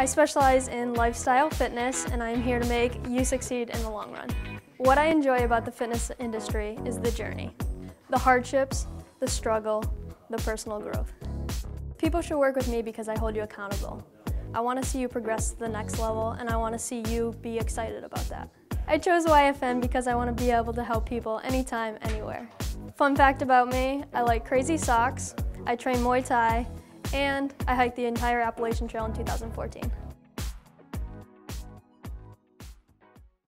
I specialize in lifestyle fitness and I am here to make you succeed in the long run. What I enjoy about the fitness industry is the journey, the hardships, the struggle, the personal growth. People should work with me because I hold you accountable. I want to see you progress to the next level and I want to see you be excited about that. I chose YFN because I want to be able to help people anytime, anywhere. Fun fact about me, I like crazy socks, I train Muay Thai, and I hiked the entire Appalachian Trail in 2014.